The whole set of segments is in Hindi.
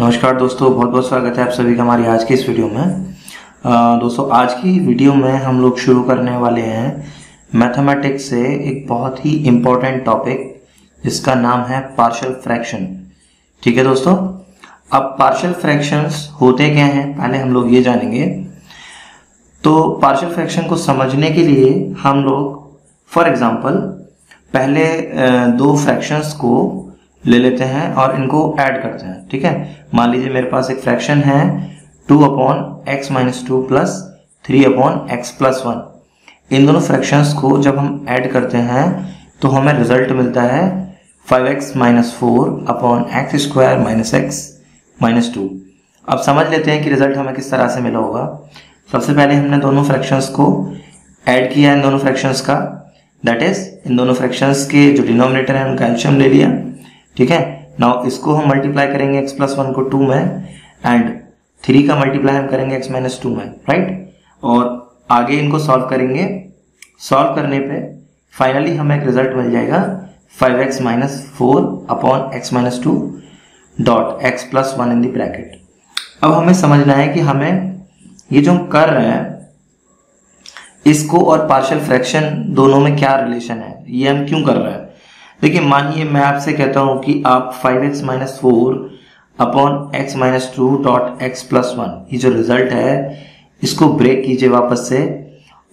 नमस्कार दोस्तों बहुत बहुत स्वागत है आप सभी का हमारी आज की इस वीडियो में। अ, दोस्तों आज की वीडियो में हम लोग शुरू करने वाले हैं मैथमेटिक्स से एक बहुत ही इम्पोर्टेंट टॉपिक जिसका नाम है पार्शियल फ्रैक्शन ठीक है दोस्तों? अब पार्शियल फ्रैक्शंस होते क्या हैं पहले हम लोग ये जानेंगे। तो पार्शल फ्रैक्शन को समझने के लिए हम लोग फॉर एग्ज़ाम्पल पहले दो फ्रैक्शंस को ले लेते हैं और इनको ऐड करते हैं, ठीक है? मान लीजिए मेरे पास एक फ्रैक्शन है two upon x minus two plus three upon x plus one इन दोनों फ्रैक्शंस को जब हम ऐड करते हैं तो हमें रिज़ल्ट मिलता है five x minus four upon x square minus x minus two अब समझ लेते हैं कि रिज़ल्ट हमें किस तरह से मिला होगा। सबसे पहले हमने दोनों फ्रैक्शंस को ऐड किया इन दोनों फ्रैक्शंस का। दैट इज़ इन दोनों फ्रैक्शंस के जो डिनोमिनेटर है, उनका एल्शियम ले लिया। ठीक है? नाउ इसको हम मल्टीप्लाई करेंगे x प्लस वन को टू में एंड थ्री का मल्टीप्लाई हम करेंगे x माइनस टू में राइट और आगे इनको सॉल्व करेंगे। सॉल्व करने पे फाइनली हमें एक रिज़ल्ट मिल जाएगा। Five x minus four upon x minus two dot x plus one in the bracket अब हमें समझना है कि हमें ये जो हम कर रहे हैं, इसको और पार्शियल फ्रैक्शन दोनों में क्या रिलेशन है? ये हम क्यों कर रहे हैं? देखिए, मानिए मैं आपसे कहता हूँ कि आप five x minus four upon x minus two dot x plus one ये जो रिज़ल्ट है, इसको ब्रेक कीजिए वापस से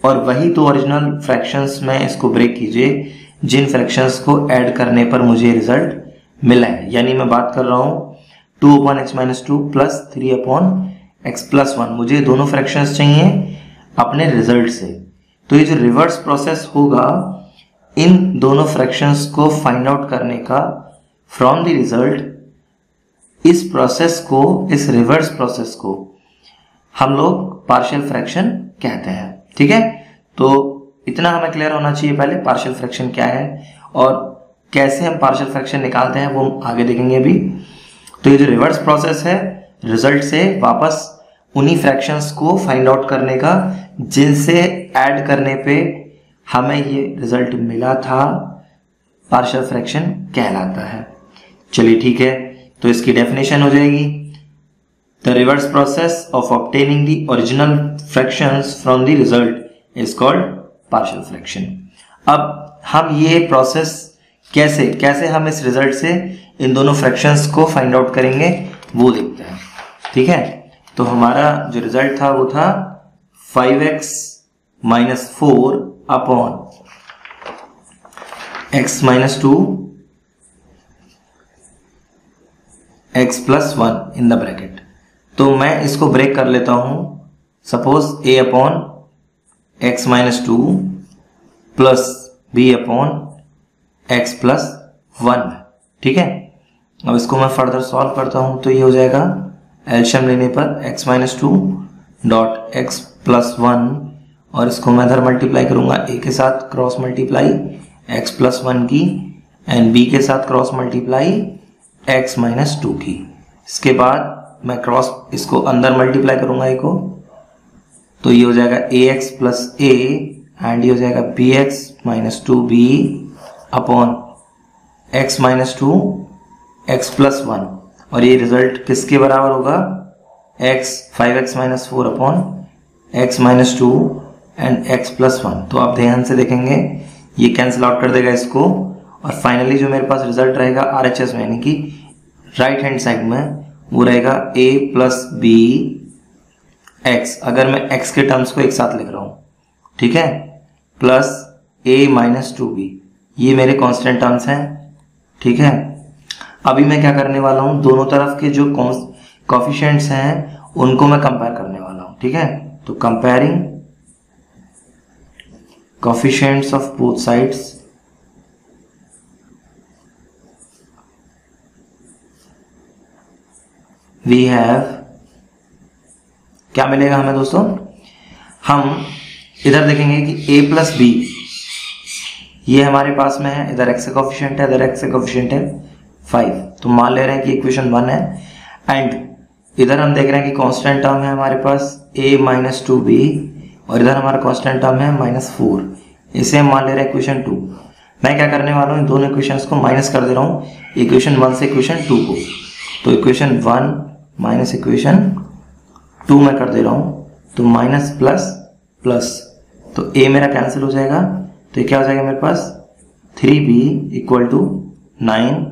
और वही तो ओरिजिनल फ्रैक्शंस में इसको ब्रेक कीजिए, जिन फ्रैक्शंस को ऐड करने पर मुझे रिज़ल्ट मिला है। यानी मैं बात कर रहा हूँ two upon x minus two plus three upon x plus one मुझे दोनों फ्रैक्शंस चाहिए अपने रिज़ल्ट से। तो ये जो रिवर्स प्रोसेस होगा इन दोनों फ्रैक्शंस को फाइंड आउट करने का फ्रॉम द रिज़ल्ट इस प्रोसेस को, इस रिवर्स प्रोसेस को हम लोग पार्शियल फ्रैक्शन कहते हैं, ठीक है? तो इतना हमें क्लियर होना चाहिए पहले पार्शियल फ्रैक्शन क्या है और कैसे हम पार्शियल फ्रैक्शन निकालते हैं वो हम आगे देखेंगे अभी तो ये जो रिवर्स प्रोसेस है रिज़ल्ट से वापस उन्हीं फ्रैक्शंस को फाइंड आउट करने का, जिनसे ऐड करने पे हमें ये रिज़ल्ट मिला था पार्शल फ्रैक्शन कहलाता है। चलिए ठीक है तो इसकी डेफिनेशन हो जाएगी। The reverse process of obtaining the original fractions from the result is called partial fraction अब हम ये प्रोसेस कैसे कैसे हम इस रिज़ल्ट से इन दोनों फ्रैक्शंस को फाइंड आउट करेंगे, वो देखते हैं। ठीक है? तो हमारा जो रिज़ल्ट था, वो था five x minus four upon x minus two x plus one in the bracket तो मैं इसको ब्रेक कर लेता हूँ। Suppose A upon x minus two plus B upon x plus one ठीक है? अब इसको मैं फर्दर सॉल्व करता हूँ तो ये हो जाएगा। एल्शियम लेने पर x minus two dot x plus one और इसको मैं इधर मल्टीप्लाई करूँगा। ए के साथ cross multiply x plus one की एंड बी के साथ cross multiply x minus two की। इसके बाद मैं क्रॉस इसको अंदर मल्टीप्लाई करूँगा a को। तो ये हो जाएगा A x plus A and ये हो जाएगा B x minus two B upon x minus two x plus one और ये रिज़ल्ट किसके बराबर होगा? X five x minus four upon x minus two and x plus one तो आप ध्यान से देखेंगे, ये कैंसिल आउट कर देगा इसको, और फाइनली जो मेरे पास रिज़ल्ट रहेगा आर एच एस में, यानी कि राइट हैंड साइड में, वो रहेगा ए प्लस बी एक्स अगर मैं एक्स के टर्म्स को एक साथ लिख रहा हूँ, ठीक है? Plus A minus two B ये मेरे कांस्टेंट टर्म्स हैं, ठीक है? अभी मैं क्या करने वाला हूँ, दोनों तरफ़ के जो कॉफिशेंट्स हैं, उनको मैं कंपेयर करने वाला हूँ, ठीक है? तो comparing coefficients of both sides. We have क्या मिलेगा हमें दोस्तों? हम इधर देखेंगे कि a प्लस बी ये हमारे पास में है, इधर x का कॉफिशिएंट है, इधर x का कॉफिशिएंट है फाइव तो मान ले रहे हैं कि इक्वेशन वन है। एंड इधर हम देख रहे हैं कि कांस्टेंट टर्म है हमारे पास, a माइनस टू बी और इधर हमारा कांस्टेंट टर्म है माइनस फोर इसे हम मान ले रहे हैं इक्वेशन टू मैं क्या करने वाला हूँ? दोनों इक्वेशंस को माइनस कर दे रहा हूँ। इक्वेशन वन से इक्वेशन टू को। तो equation one minus equation two में कर दे रहा हूँ। तो माइनस प्लस प्लस तो ए मेरा कैंसिल हो जाएगा। तो ये क्या हो जाएगा मेरे पास? Three B equal to nine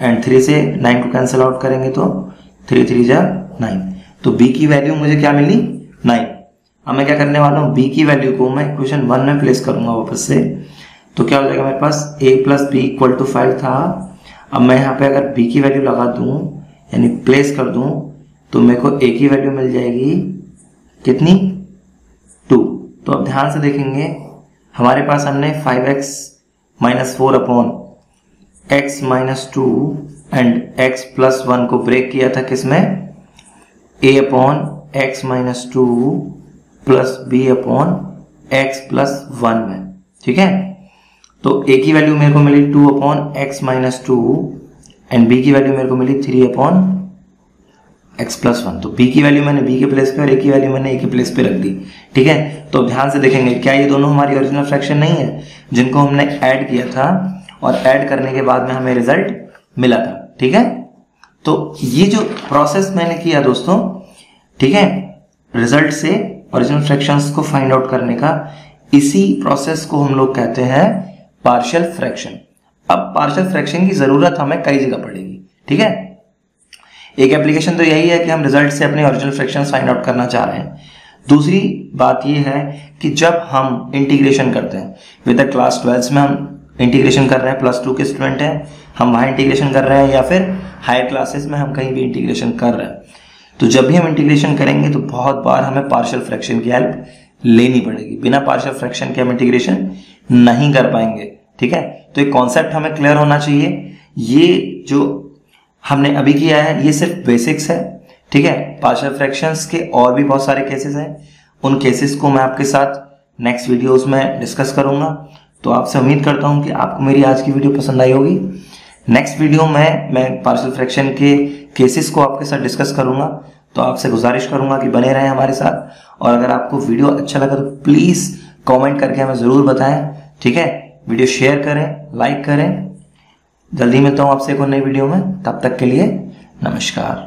and three से नाइन को कैंसिल आउट करेंगे तो थ्री थ्री जा नाइन तो बी की वैल्यू मुझे क्या मिली? नाइन अब मैं क्या करने वाला हूँ? बी की वैल्यू को मैं इक्वेशन वन में प्लेस करूँगा वापस से। तो क्या हो जाएगा मेरे पास? A plus B equal to five था। अब मैं यहाँ पे अगर बी की वैल्यू लगा दूँ, यानी प्लेस कर दूँ तो मेरे को ए की वैल्यू मिल जाएगी कितनी? टू तो अब ध्यान से देखेंगे, हमारे पास हमने five x minus four upon x minus two and x plus one को ब्रेक किया था किसमें? A upon x minus two plus B upon x plus one में, ठीक है? तो ए की वैल्यू मेरे को मिली two upon x minus two, and B की वैल्यू मेरे को मिली three upon x plus one. तो बी की वैल्यू मैंने बी के प्लेस पे और ए की वैल्यू मैंने ए के प्लेस पे रख दी, ठीक है? तो ध्यान से देखेंगे, क्या ये दोनों हमारी ओरिजिनल फ्रैक्शन नहीं है? जिनको हमने ऐड किया था, और ऐड करने के बाद में हमें रिज़ल्ट मिला था, ठीक है? तो ये जो प्रोसेस मैंने किया दोस्तों, ठीक है? रिज़ल्ट से ओरिजिनल फ्रैक्शंस को फाइंड आउट करने का इसी प्रोसेस को हम लोग कहते हैं पार्शियल फ्रैक्शन अब पार्शियल फ्रैक्शन की ज़रूरत हमें कई जगह पड़ेगी, ठीक है? एक एप्लीकेशन तो यही है कि हम रिज़ल्ट से अपने ओरिजिनल फ्रैक्शन फाइंड आउट करना चाह रहे हैं। दूसरी बात यह है कि जब हम इंटीग्रेशन करते हैं विद क्लास ट्वेल्थ में हम इंटीग्रेशन कर रहे हैं प्लस टू के स्टूडेंट हैं, हम वहाँ इंटीग्रेशन कर रहे हैं या फिर हायर क्लासेस में हम कहीं भी इंटीग्रेशन कर रहे हैं। तो जब भी हम इंटीग्रेशन करेंगे तो बहुत बार हमें पार्शियल फ्रैक्शन की हेल्प लेनी पड़ेगी। बिना पार्शियल फ्रैक्शन के हम इंटीग्रेशन नहीं कर पाएँगे। ठीक है? तो एक कॉन्सेप्ट हमें क्लियर होना चाहिए। ये जो हमने अभी किया है, ये सिर्फ़ बेसिक्स है। ठीक है? पार्शियल फ्रैक्शंस के और भी बहुत सारे केसेस हैं। उन केसेस को मैं आपके साथ नेक्स्ट वीडियोस में डिस्कस करूँगा। तो आपसे उम्मीद करता हूँ कि आपको मेरी आज की वीडियो पसंद आई होगी। नेक्स्ट वीडियो में मैं पार्सल फ्रैक्शन के केसेस को आपके साथ डिस्कस करूँगा। तो आपसे गुजारिश करूँगा कि बने रहें हमारे साथ। और अगर आपको वीडियो अच्छा लगा तो प्लीज़ कमेंट करके हमें ज़रूर बताएँ। ठीक है? वीडियो शेयर करें लाइक करें। जल्दी मिलता हूँ आपसे एक और नई वीडियो में। तब तक के लिए नमस्कार।